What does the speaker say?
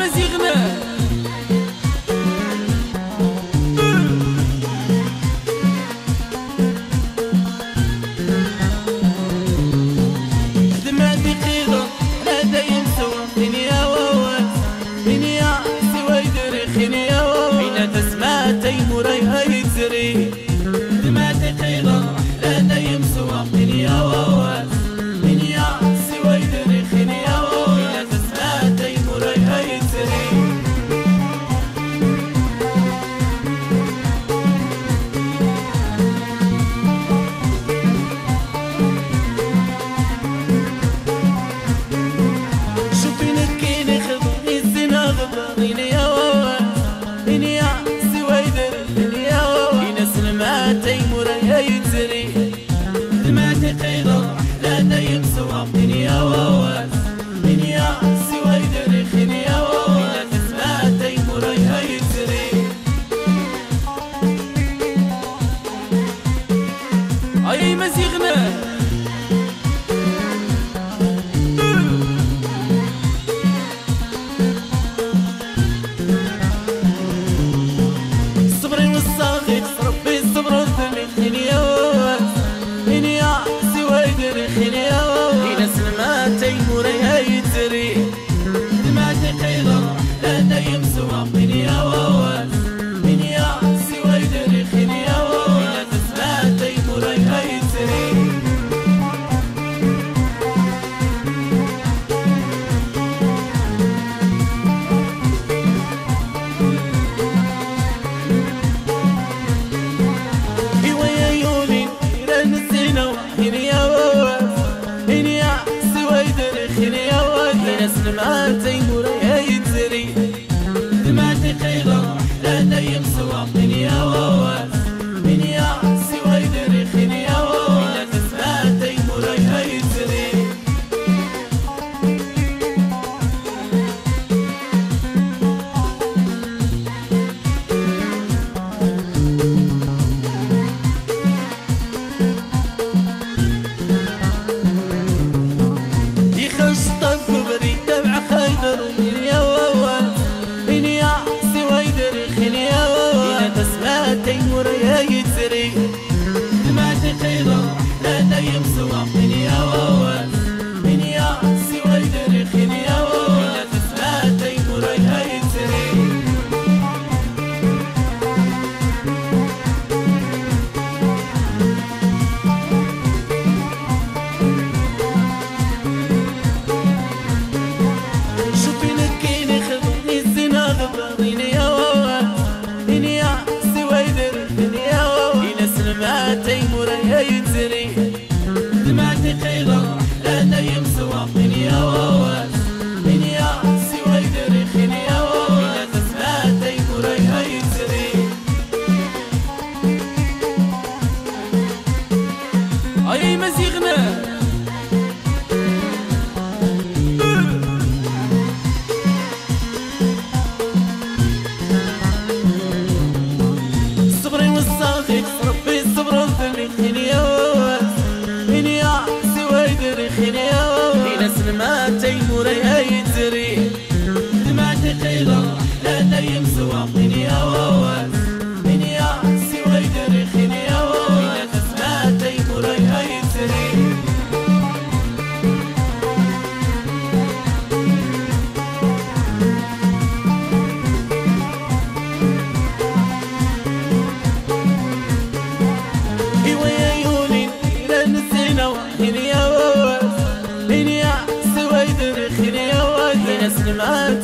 مزيغنا. دمع دقيقة هذا ينسوا فيني يا وواس فيني يا سوى يدري تسمع تيموري هاي تزري leaning I'll هاي مزيغنا. Aman